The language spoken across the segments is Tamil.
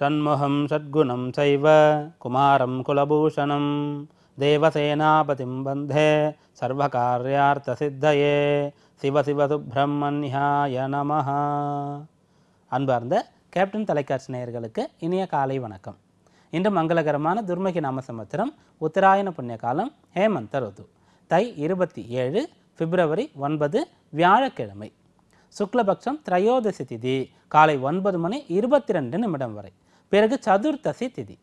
षण्मुखं षड्गुणं चैव कुमारं कुलभूषणं देवसेनापतिं वन्दे சர்வகாரியார்த்தசித்தயே சிவ சிவ சுப்பிரமணியாய நமஹ அன்பார்ந்த கேப்டன் தொலைக்காட்சி நேயர்களுக்கு இனிய காலை வணக்கம் இன்று மங்களகரமான துர்மகி நாம சம்பத்திரம் உத்தராயண புண்ணிய காலம் ஹேமந்த ருது தை இருபத்தி ஏழு பிப்ரவரி ஒன்பது வியாழக்கிழமை சுக்லபக்ஷம் திரையோதசி திதி காலை ஒன்பது மணி இருபத்தி ரெண்டு நிமிடம் வரை பிறகு சதுர்த்தசி திதி.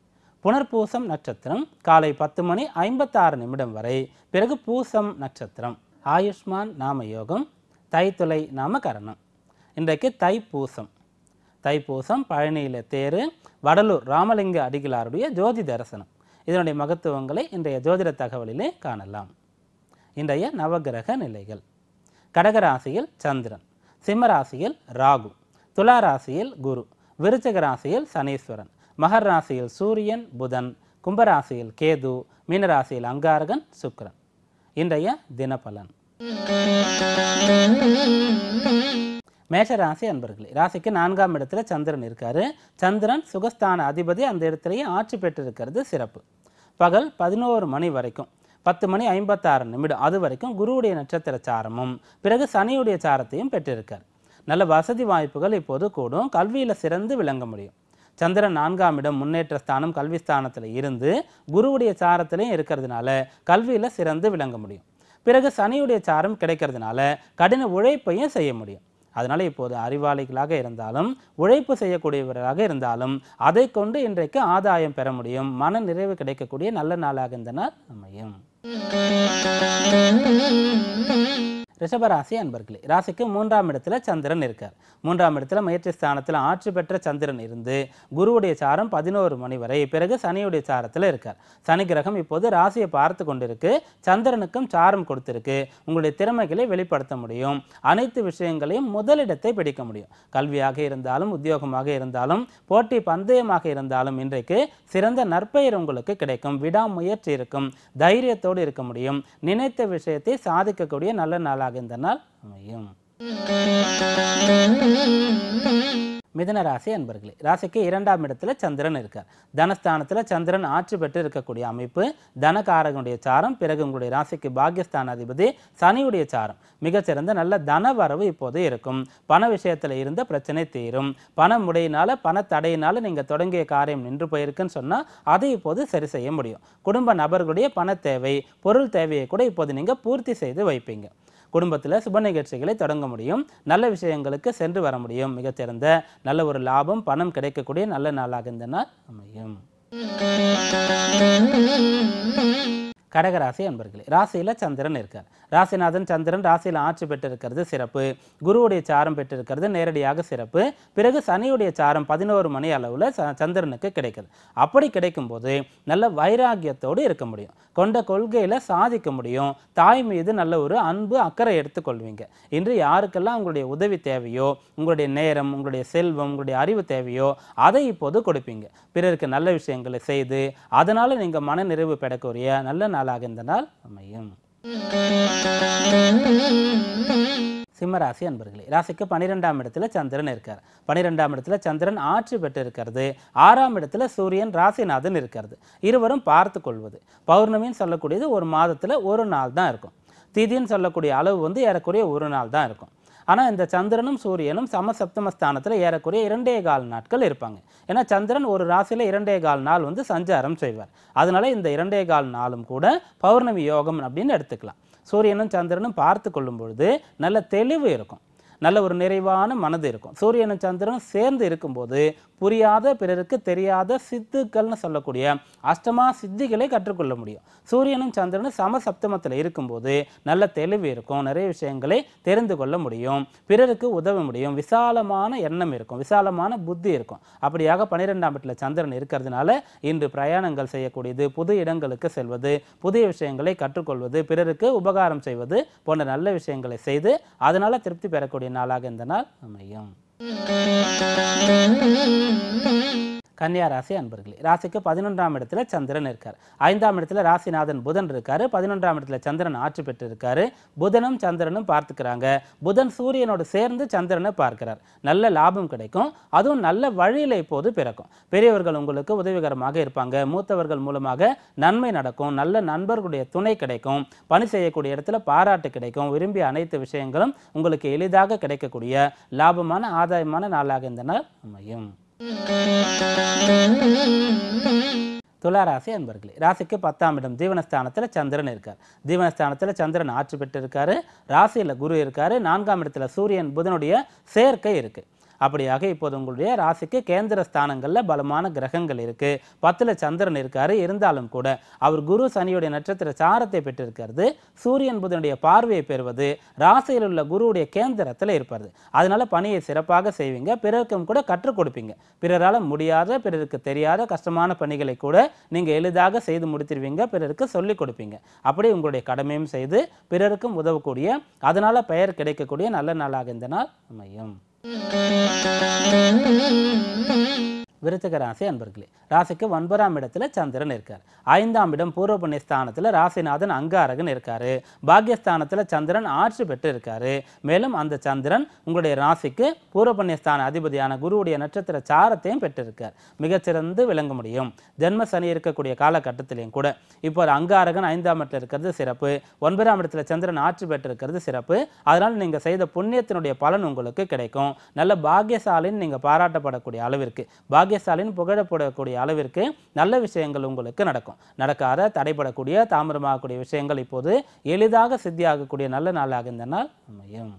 புனர்பூசம் நட்சத்திரம் காலை பத்து மணி ஐம்பத்தாறு நிமிடம் வரை. பிறகு பூசம் நட்சத்திரம். ஆயுஷ்மான் நாம யோகம் தைத்துளை நாம கரணம். இன்றைக்கு தைப்பூசம். தைப்பூசம் பழனியில் தேர் வடலூர் ராமலிங்க அடிகளாருடைய ஜோதி தரிசனம். இதனுடைய மகத்துவங்களை இன்றைய ஜோதிட தகவலிலே காணலாம். இன்றைய நவகிரக நிலைகள். கடகராசியில் சந்திரன் சிம்மராசியில் ராகு துலா ராசியில் குரு. விருச்சிக ராசியில் சனீஸ்வரன் மகர் ராசியில் சூரியன் புதன் கும்பராசியில் கேது மீனராசியில் அங்காரகன் சுக்கரன். இன்றைய தினபலன் மேஷராசி அன்பர்களே ராசிக்கு நான்காம் இடத்துல சந்திரன் இருக்காரு. சந்திரன் சுகஸ்தான அதிபதி அந்த இடத்துலயே ஆட்சி பெற்றிருக்கிறது சிறப்பு. பகல் பதினோரு மணி வரைக்கும் பத்து மணி ஐம்பத்தாறு நிமிடம் அது வரைக்கும் குருவுடைய நட்சத்திர சாரமும் பிறகு சனியுடைய சாரத்தையும் பெற்றிருக்கார். நல்ல வசதி வாய்ப்புகள் இப்போது கூடும். கல்வியில் சிறந்து விளங்க முடியும். சந்திரன் நான்காம் இடம் முன்னேற்ற ஸ்தானம் கல்வி ஸ்தானத்தில் இருந்து குருவுடைய சாரத்திலையும் இருக்கிறதுனால கல்வியில் சிறந்து விளங்க முடியும். பிறகு சனியுடைய சாரம் கிடைக்கிறதுனால கடின உழைப்பையும் செய்ய முடியும். அதனால் இப்போது அறிவாளிகளாக இருந்தாலும் உழைப்பு செய்யக்கூடியவர்களாக இருந்தாலும் அதை கொண்டு இன்றைக்கு ஆதாயம் பெற முடியும். மன நிறைவு கிடைக்கக்கூடிய நல்ல நாளாக இந்த நாள் அமையும். ரிஷபராசி அன்பர்களே ராசிக்கு மூன்றாம் இடத்துல சந்திரன் இருக்கார். மூன்றாம் இடத்துல முயற்சி ஸ்தானத்தில் ஆட்சி பெற்ற சந்திரன் இருந்து குருவுடைய சாரம் பதினோரு மணி வரை பிறகு சனியுடைய சாரத்தில் இருக்கார். சனி கிரகம் இப்போது ராசியை பார்த்து கொண்டிருக்கு. சந்திரனுக்கும் சாரம் கொடுத்திருக்கு. உங்களுடைய திறமைகளை வெளிப்படுத்த முடியும். அனைத்து விஷயங்களையும் முதலிடத்தை பிடிக்க முடியும். கல்வியாக இருந்தாலும் உத்தியோகமாக இருந்தாலும் போட்டி பந்தயமாக இருந்தாலும் இன்றைக்கு சிறந்த நற்பெயர் உங்களுக்கு கிடைக்கும். விடாமுயற்சி இருக்கும். தைரியத்தோடு இருக்க முடியும். நினைத்த விஷயத்தை சாதிக்கக்கூடிய நல்ல நாளாக இந்த நாள் அமையும். மிதன ராசி அன்பர்களே ராசிக்கு இரண்டாம் இடத்துல சந்திரன் இருக்கார். தனஸ்தானத்தில் சந்திரன் ஆட்சி பெற்று இருக்கக்கூடிய அமைப்பு தனகாரகனுடைய சாரம் பிறகு உங்களுடைய ராசிக்கு பாகியஸ்தான அதிபதி சனியுடைய சாரம். மிகச்சிறந்த நல்ல தன வரவு இப்போது இருக்கும். பண விஷயத்தில் இருந்த பிரச்சனை தீரும். பண முடையினால பண தடையினால நீங்க தொடங்கிய காரியம் நின்று போயிருக்குன்னு சொன்னா அதை இப்போது சரி செய்ய முடியும். குடும்ப நபர்களுடைய பண தேவை பொருள் தேவையை கூட இப்போது நீங்க பூர்த்தி செய்து வைப்பீங்க. குடும்பத்தில் சுப நிகழ்ச்சிகளை தொடங்க முடியும். நல்ல விஷயங்களுக்கு சென்று வர முடியும். மிகச்சிறந்த நல்ல ஒரு லாபம் பணம் கிடைக்கக்கூடிய நல்ல நாளாக இந்த நாள் அமையும். கடகராசி அன்பர்களே ராசியில சந்திரன் இருக்கார். ராசிநாதன் சந்திரன் ராசியில் ஆட்சி பெற்றிருக்கிறது சிறப்பு. குருவுடைய சாரம் பெற்றிருக்கிறது நேரடியாக சிறப்பு. பிறகு சனியுடைய சாரம் பதினோரு மணி அளவில் சந்திரனுக்கு கிடைக்குது. அப்படி கிடைக்கும்போது நல்ல வைராகியத்தோடு இருக்க முடியும். கொண்ட கொள்கையில் சாதிக்க முடியும். தாய் மீது நல்ல ஒரு அன்பு அக்கறை எடுத்துக்கொள்வீங்க. இன்று யாருக்கெல்லாம் உங்களுடைய உதவி தேவையோ உங்களுடைய நேரம் உங்களுடைய செல்வம் உங்களுடைய அறிவு தேவையோ அதை இப்போது கொடுப்பீங்க. பிறருக்கு நல்ல விஷயங்களை செய்து அதனால் நீங்கள் மன நிறைவு பெறக்கூடிய நல்ல நாளாக இந்த நாள் அமையும். சிம்மராசி அன்பர்களே ராசிக்கு பனிரெண்டாம் இடத்துல சந்திரன் இருக்கார். பனிரெண்டாம் இடத்துல சந்திரன் ஆட்சி பெற்று இருக்கிறது ஆறாம் இடத்துல சூரியன் ராசிநாதன் இருக்கிறது. இருவரும் பார்த்து கொள்வது. பௌர்ணமின்னு சொல்லக்கூடியது ஒரு மாதத்துல ஒரு நாள் தான் இருக்கும். திதின்னு சொல்லக்கூடிய அளவு வந்து ஏறக்குறைய ஒரு நாள் தான் இருக்கும். ஆனால் இந்த சந்திரனும் சூரியனும் சமசப்தமஸ்தானத்தில் ஏறக்குறைய இரண்டே கால் நாட்கள் இருப்பாங்க. ஏன்னா சந்திரன் ஒரு ராசியில் இரண்டே கால் நாள் வந்து சஞ்சாரம் செய்வார். அதனால இந்த இரண்டே கால் நாளும் கூட பௌர்ணமி யோகம் அப்படின்னு எடுத்துக்கலாம். சூரியனும் சந்திரனும் பார்த்து கொள்ளும் பொழுது நல்ல தெளிவு இருக்கும். நல்ல ஒரு நிறைவான மனது இருக்கும். சூரியனும் சந்திரனும் சேர்ந்து இருக்கும்போது புரியாத பிறருக்கு தெரியாத சித்துக்கள்னு சொல்லக்கூடிய அஷ்டமா சித்திகளை கற்றுக்கொள்ள முடியும். சூரியனும் சந்திரனும் சம சப்தமத்தில் இருக்கும்போது நல்ல தெளிவு இருக்கும். நிறைய விஷயங்களை தெரிந்து கொள்ள முடியும். பிறருக்கு உதவ முடியும். விசாலமான எண்ணம் இருக்கும். விசாலமான புத்தி இருக்கும். அப்படியாக பன்னிரெண்டாம் வீட்டில் சந்திரன் இருக்கிறதுனால இன்று பிரயாணங்கள் செய்யக்கூடியது புது இடங்களுக்கு செல்வது புதிய விஷயங்களை கற்றுக்கொள்வது பிறருக்கு உபகாரம் செய்வது போன்ற நல்ல விஷயங்களை செய்து அதனால் திருப்தி பெறக்கூடிய நாளாக இந்த நாள் அமையும். கன்னியா ராசி அன்பர்களே ராசிக்கு பதினொன்றாம் இடத்துல சந்திரன் இருக்கார். ஐந்தாம் இடத்துல ராசிநாதன் புதன் இருக்காரு. பதினொன்றாம் இடத்துல சந்திரன் ஆட்சி பெற்று இருக்காரு புதனும் சந்திரனும் பார்த்துக்கிறாங்க. புதன் சூரியனோடு சேர்ந்து சந்திரனை பார்க்கிறார். நல்ல லாபம் கிடைக்கும். அதுவும் நல்ல வழியில் இப்போது பிறக்கும். பெரியவர்கள் உங்களுக்கு உதவிகரமாக இருப்பாங்க. மூத்தவர்கள் மூலமாக நன்மை நடக்கும். நல்ல நண்பர்களுடைய துணை கிடைக்கும். பணி செய்யக்கூடிய இடத்துல பாராட்டு கிடைக்கும். விரும்பிய அனைத்து விஷயங்களும் உங்களுக்கு எளிதாக கிடைக்கக்கூடிய லாபமான ஆதாயமான நாளாக இந்த நாள் அமையும். துளாராசி அன்பர்களே ராசிக்கு பத்தாம் இடம் ஜீவனஸ்தானத்தில் சந்திரன் இருக்கார். ஜீவனஸ்தானத்தில் சந்திரன் ஆட்சி பெற்று இருக்காரு ராசியில் குரு இருக்காரு. நான்காம் இடத்துல சூரியன் புதனுடைய சேர்க்கை இருக்கு. அப்படியாக இப்போது உங்களுடைய ராசிக்கு கேந்திர ஸ்தானங்களில் பலமான கிரகங்கள் இருக்கு. பத்துல சந்திரன் இருக்காரு இருந்தாலும் கூட அவர் குரு சனியுடைய நட்சத்திர சாரத்தை பெற்றிருக்கிறது. சூரியன் புதனுடைய பார்வையை பெறுவது ராசியில் உள்ள குருவுடைய கேந்திரத்தில் இருப்பது. அதனால பணியை சிறப்பாக செய்வீங்க பிறருக்கும் கூட கற்றுக் கொடுப்பீங்க. பிறரால் முடியாத பிறருக்கு தெரியாத கஷ்டமான பணிகளை கூட நீங்க எளிதாக செய்து முடித்திருவீங்க பிறருக்கு சொல்லிக் கொடுப்பீங்க. அப்படி உங்களுடைய கடமையும் செய்து பிறருக்கும் உதவக்கூடிய அதனால பெயர் கிடைக்கக்கூடிய நல்ல நாளாக இந்த நாள் அமையும். Mm-hmm. விருச்சக ராசி அன்பர்களே ராசிக்கு ஒன்பதாம் இடத்துல சந்திரன் இருக்கார். ஐந்தாம் இடம் பூர்வ புண்ணிய ஸ்தானத்தில் ராசிநாதன் அங்காரகன் இருக்கார். பாக்யஸ்தானத்தில் சந்திரன் ஆட்சி பெற்று இருக்கார். மேலும் அந்த சந்திரன் உங்களுடைய ராசிக்கு பூர்வ புண்ணிய ஸ்தான அதிபதியான குருவுடைய நட்சத்திர சாரத்தையும் பெற்றிருக்கார். மிகச்சிறந்து விளங்க முடியும். ஜென்ம சனி இருக்கக்கூடிய காலகட்டத்திலையும் கூட. இப்போ ஒரு அங்காரகன் ஐந்தாம் இடத்துல இருக்கிறது சிறப்பு. ஒன்பதாம் இடத்துல சந்திரன் ஆட்சி பெற்றிருக்கிறது சிறப்பு. அதனால் நீங்கள் செய்த புண்ணியத்தினுடைய பலன் உங்களுக்கு கிடைக்கும். நல்ல பாக்யசாலின்னு நீங்கள் பாராட்டப்படக்கூடிய அளவிற்கு. பாகியசாலின் புகழப்படக்கூடிய அளவிற்கு நல்ல விஷயங்கள் உங்களுக்கு நடக்கும். நடக்காத தடைபடக்கூடிய தாமிரமாகக்கூடிய விஷயங்கள் இப்போது எளிதாக சித்தியாகக்கூடிய நல்ல நாளாக இந்த நாள் அமையும்.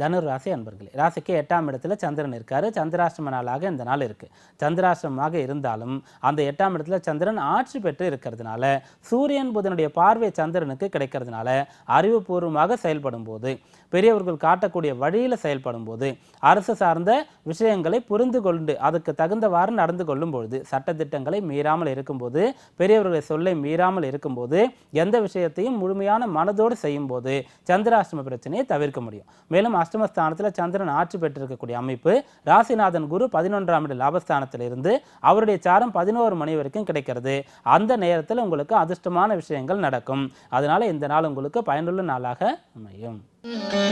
தனுர் ராசி அன்பர்களே ராசிக்கு எட்டாம் இடத்துல சந்திரன் இருக்காரு. சந்திராஷ்டம நாளாக இந்த நாள் இருக்கு. சந்திராஷ்டமமாக இருந்தாலும் அந்த எட்டாம் இடத்துல சந்திரன் ஆட்சி பெற்று இருக்கிறதுனால சூரியன் புதனுடைய பார்வை சந்திரனுக்கு கிடைக்கிறதுனால அறிவுபூர்வமாக செயல்படும் போது பெரியவர்கள் காட்டக்கூடிய வழியில் செயல்படும் போது அரசு சார்ந்த விஷயங்களை புரிந்து கொண்டு அதுக்கு தகுந்தவாறு நடந்து கொள்ளும் பொழுது சட்டத்திட்டங்களை மீறாமல் இருக்கும்போது பெரியவர்களை சொல்லை மீறாமல் இருக்கும்போது எந்த விஷயத்தையும் முழுமையான மனதோடு செய்யும் போது சந்திராஷ்டம பிரச்சனையை தவிர்க்க முடியும். மேலும் அஷ்டமஸ்தானத்தில் சந்திரன் ஆட்சி பெற்றிருக்கக்கூடிய அமைப்பு ராசிநாதன் குரு பதினொன்றாம் இட லாபஸ்தானத்தில் இருந்து அவருடைய சாரம் பதினோரு மணி வரைக்கும் கிடைக்கிறது. அந்த நேரத்தில் உங்களுக்கு அதிர்ஷ்டமான விஷயங்கள் நடக்கும். அதனால் இந்த நாள் உங்களுக்கு பயனுள்ள நாளாக அமையும். Mm-hmm.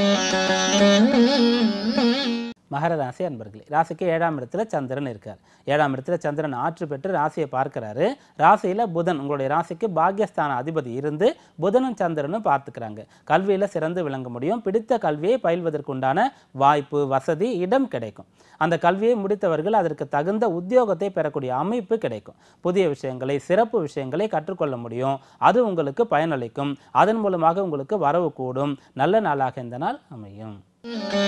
மகர ராசி அன்பர்களே ராசிக்கு ஏழாம் இடத்துல சந்திரன் இருக்கார். ஏழாம் இடத்துல சந்திரன் ஆற்று பெற்று ராசியை பார்க்கிறாரு. ராசியில் புதன் உங்களுடைய ராசிக்கு பாக்யஸ்தான அதிபதி இருந்து புதனும் சந்திரனும் பார்த்துக்கிறாங்க. கல்வியில் சிறந்து விளங்க முடியும். பிடித்த கல்வியை பயில்வதற்குண்டான வாய்ப்பு வசதி இடம் கிடைக்கும். அந்த கல்வியை முடித்தவர்கள் அதற்கு தகுந்த உத்தியோகத்தை பெறக்கூடிய அமைப்பு கிடைக்கும். புதிய விஷயங்களை சிறப்பு விஷயங்களை கற்றுக்கொள்ள முடியும். அது உங்களுக்கு பயனளிக்கும். அதன் மூலமாக உங்களுக்கு வரவு கூடும். நல்ல நாளாக இந்த நாள் அமையும். Mm-hmm.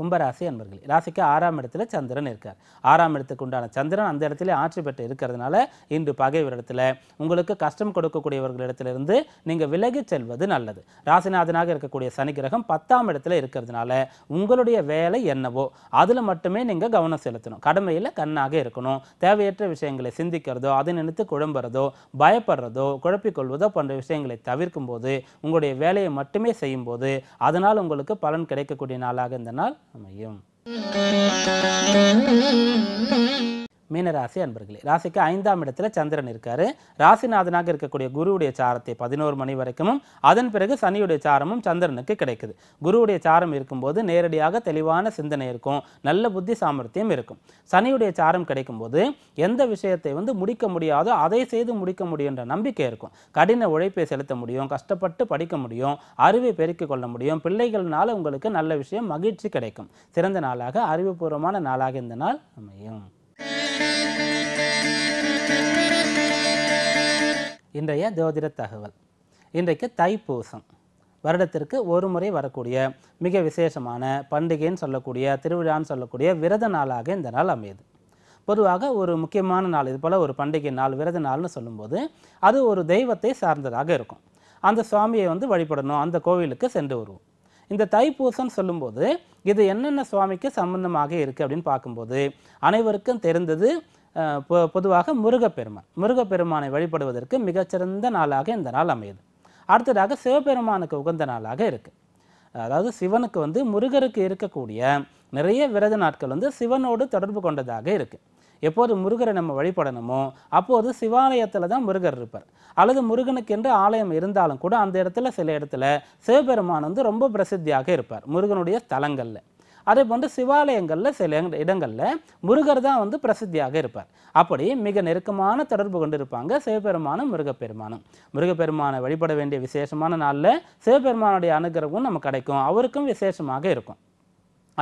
கும்பராசி அன்பர்கள் ராசிக்கு ஆறாம் இடத்துல சந்திரன் இருக்கார். ஆறாம் இடத்துக்கு உண்டான சந்திரன் அந்த இடத்துல ஆட்சி பெற்று இருக்கிறதுனால இன்று பகைவரிடத்தில் உங்களுக்கு கஷ்டம் கொடுக்கக்கூடியவர்களிடத்திலிருந்து நீங்கள் விலகிச் செல்வது நல்லது. ராசிநாதனாக இருக்கக்கூடிய சனி கிரகம் பத்தாம் இடத்துல இருக்கிறதுனால உங்களுடைய வேலை என்னவோ அதில் மட்டுமே நீங்கள் கவனம் செலுத்தணும். கடமையில் கண்ணாக இருக்கணும். தேவையற்ற விஷயங்களை சிந்திக்கிறதோ அதை நினைத்து குழம்புறதோ பயப்படுறதோ குழப்பிக்கொள்வதோ போன்ற விஷயங்களை தவிர்க்கும் போது உங்களுடைய வேலையை மட்டுமே செய்யும் போது அதனால் உங்களுக்கு பலன் கிடைக்கக்கூடிய நாளாக இந்த நாள் அமையும் மீனராசி அன்பர்களே ராசிக்கு ஐந்தாம் இடத்துல சந்திரன் இருக்காரு. ராசிநாதனாக இருக்கக்கூடிய குருவுடைய சாரத்தை பதினோரு மணி வரைக்கும் அதன் பிறகு சனியுடைய சாரமும் சந்திரனுக்கு கிடைக்குது. குருவுடைய சாரம் இருக்கும்போது நேரடியாக தெளிவான சிந்தனை இருக்கும் நல்ல புத்தி சாமர்த்தியம் இருக்கும். சனியுடைய சாரம் கிடைக்கும்போது எந்த விஷயத்தை வந்து முடிக்க முடியாதோ அதை செய்து முடிக்க முடியுன்ற நம்பிக்கை இருக்கும். கடின உழைப்பை செலுத்த முடியும் கஷ்டப்பட்டு படிக்க முடியும் அறிவை பெருக்கிக் கொள்ள முடியும் பிள்ளைகள்னால உங்களுக்கு நல்ல விஷயம் மகிழ்ச்சி கிடைக்கும். சிறந்த நாளாக அறிவுபூர்வமான நாளாக இந்த நாள் அமையும். இன்றைய ஜோதிட தகவல். இன்றைக்கு தைப்பூசம். வருடத்திற்கு ஒரு முறை வரக்கூடிய மிக விசேஷமான பண்டிகைன்னு சொல்லக்கூடிய திருவிழான்னு சொல்லக்கூடிய விரத நாளாக இந்த நாள் அமையுது. பொதுவாக ஒரு முக்கியமான நாள் இது போல் ஒரு பண்டிகை நாள் விரத நாள்னு சொல்லும்போது அது ஒரு தெய்வத்தை சார்ந்ததாக இருக்கும். அந்த சுவாமியை வந்து வழிபடணும் அந்த கோவிலுக்கு சென்று வருவோம். இந்த தைப்பூசம் சொல்லும்போது இது என்னென்ன சுவாமிக்கு சம்பந்தமாக இருக்குது அப்படின்னு பார்க்கும்போது அனைவருக்கும் தெரிந்தது பொ- பொதுவாக முருகப்பெருமான். முருகப்பெருமானை வழிபடுவதற்கு மிகச்சிறந்த நாளாக இந்த நாள் அமையுது. அடுத்ததாக சிவபெருமானுக்கு உகந்த நாளாக இருக்குது அதாவது சிவனுக்கு வந்து முருகருக்கு இருக்கக்கூடிய நிறைய விரத நாட்கள் வந்து சிவனோடு தொடர்பு கொண்டதாக இருக்குது எப்போது முருகரை நம்ம வழிபடணுமோ அப்போது சிவாலயத்தில் தான் முருகர் இருப்பார். அல்லது முருகனுக்கு என்று ஆலயம் இருந்தாலும் கூட அந்த இடத்துல சில இடத்துல சிவபெருமான் வந்து ரொம்ப பிரசித்தியாக இருப்பார் முருகனுடைய ஸ்தலங்களில் அதே போன்று சிவாலயங்களில் சில இடங்களில் முருகர் தான் வந்து பிரசித்தியாக இருப்பார். அப்படி மிக நெருக்கமான தொடர்பு கொண்டு இருப்பாங்க சிவபெருமானும் முருகப்பெருமானும். முருகப்பெருமானை வழிபட வேண்டிய விசேஷமான நாளில் சிவபெருமானுடைய அனுகிரகமும் நம்ம கிடைக்கும் அவருக்கும் விசேஷமாக இருக்கும்.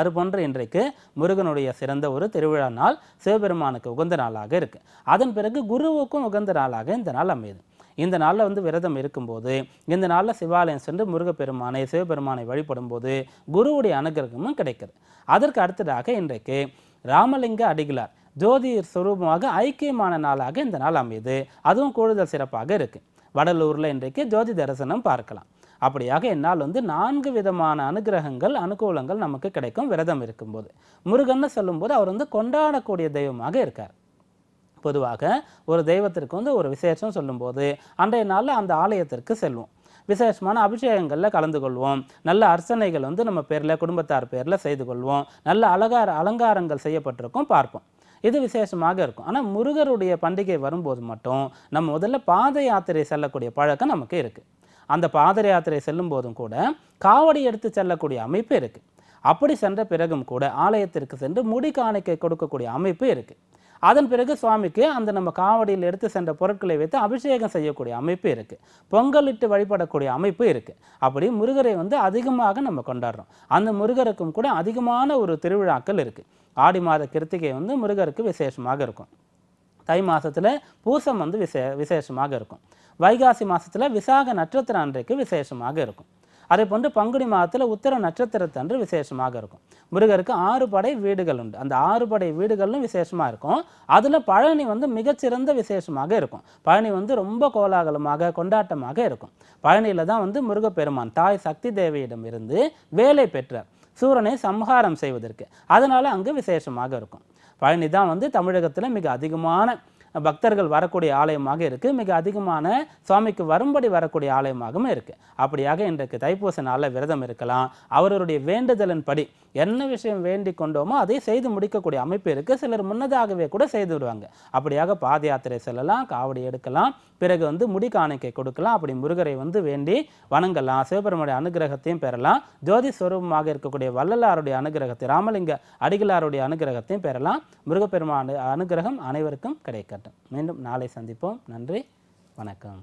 அதுபோன்று இன்றைக்கு முருகனுடைய சிறந்த ஒரு திருவிழா நாள் சிவபெருமானுக்கு உகந்த நாளாக இருக்குது அதன் பிறகு குருவுக்கும் உகந்த நாளாக இந்த நாள் அமையுது. இந்த நாளில் வந்து விரதம் இருக்கும்போது இந்த நாளில் சிவாலயம் சென்று முருகப்பெருமானை சிவபெருமானை வழிபடும்போது குருவுடைய அனுகிரகமும் கிடைக்கிறது அதற்கு அடுத்ததாக இன்றைக்கு ராமலிங்க அடிகளார் ஜோதி சுரூபமாக ஐக்கியமான நாளாக இந்த நாள் அமையுது. அதுவும் கூடுதல் சிறப்பாக இருக்குது வடலூரில் இன்றைக்கு ஜோதி தரிசனம் பார்க்கலாம். அப்படியாக என்னால் வந்து நான்கு விதமான அனுகிரகங்கள் அனுகூலங்கள் நமக்கு கிடைக்கும் விரதம் இருக்கும்போது. முருகன்னு சொல்லும்போது அவர் வந்து கொண்டாடக்கூடிய தெய்வமாக இருக்கார். பொதுவாக ஒரு தெய்வத்திற்கு வந்து ஒரு விசேஷம் சொல்லும்போது அன்றைய நாளில் அந்த ஆலயத்திற்கு செல்வோம். விசேஷமான அபிஷேகங்களில் கலந்து கொள்வோம். நல்ல அர்ச்சனைகள் வந்து நம்ம பேரில் குடும்பத்தார் பேரில் செய்து கொள்வோம். நல்ல அலங்கார அலங்காரங்கள் செய்யப்பட்டிருக்கும் பார்ப்போம். இது விசேஷமாக இருக்கும். ஆனால் முருகருடைய பண்டிகை வரும்போது மட்டும் நம்ம முதல்ல பாத யாத்திரை செல்லக்கூடிய பழக்கம் நமக்கு இருக்குது அந்த பாத யாத்திரை செல்லும் போதும் கூட காவடி எடுத்து செல்லக்கூடிய அமைப்பு இருக்கு. அப்படி சென்ற பிறகும் கூட ஆலயத்திற்கு சென்று முடி காணிக்கை கொடுக்கக்கூடிய அமைப்பு இருக்கு. அதன் பிறகு சுவாமிக்கு அந்த நம்ம காவடியில் எடுத்து சென்ற பொருட்களை வைத்து அபிஷேகம் செய்யக்கூடிய அமைப்பு இருக்கு. பொங்கலிட்டு வழிபடக்கூடிய அமைப்பு இருக்கு. அப்படி முருகரை வந்து அதிகமாக நம்ம கொண்டாடுறோம். அந்த முருகருக்கும் கூட அதிகமான ஒரு திருவிழாக்கள் இருக்கு. ஆடி மாத கிருத்திகை வந்து முருகருக்கு விசேஷமாக இருக்கும். தை மாதத்தில் பூசம் வந்து விசே விசேஷமாக இருக்கும். வைகாசி மாதத்தில் விசாக நட்சத்திரம் அன்றைக்கு விசேஷமாக இருக்கும். அதே போன்று பங்குனி மாதத்தில் உத்தர நட்சத்திரத்தன்று விசேஷமாக இருக்கும். முருகருக்கு ஆறு படை வீடுகள் உண்டு. அந்த ஆறு படை வீடுகளும் விசேஷமாக இருக்கும். அதில் பழனி வந்து மிகச்சிறந்த விசேஷமாக இருக்கும். பழனி வந்து ரொம்ப கோலாகலமாக கொண்டாட்டமாக இருக்கும். பழனியில் தான் வந்து முருகப்பெருமான் தாய் சக்தி தேவியிடம் இருந்து வேலை பெற்றார். சூரனை சம்ஹாரம் செய்வதற்கு. அதனால் அங்கு விசேஷமாக இருக்கும். பழனி தான் வந்து தமிழகத்தில் மிக அதிகமான பக்தர்கள் வரக்கூடிய ஆலயமாக இருக்குது மிக அதிகமான சுவாமிக்கு வரும்படி வரக்கூடிய ஆலயமாகவும் இருக்குது அப்படியாக இன்றைக்கு தைப்பூச நாளில் விரதம் இருக்கலாம். அவருடைய வேண்டுதலின்படி என்ன விஷயம் வேண்டி கொண்டோமோ அதை செய்து முடிக்கக்கூடிய அமைப்பு இருக்குது சிலர் முன்னதாகவே கூட செய்து விடுவாங்க அப்படியாக பாத யாத்திரை செல்லலாம் காவடி எடுக்கலாம் பிறகு வந்து முடி காணிக்கை கொடுக்கலாம். அப்படி முருகரை வந்து வேண்டி வணங்கலாம். சிவபெருமனுடைய அனுகிரகத்தையும் பெறலாம். ஜோதி ஸ்வரூபமாக இருக்கக்கூடிய வள்ளலாருடைய அனுகிரகத்தை ராமலிங்க அடிகளாருடைய அனுகிரகத்தையும் பெறலாம். முருகப்பெருமான் அனுகிரகம் அனைவருக்கும் கிடைக்கட்டும். மீண்டும் நாளை சந்திப்போம். நன்றி. வணக்கம்.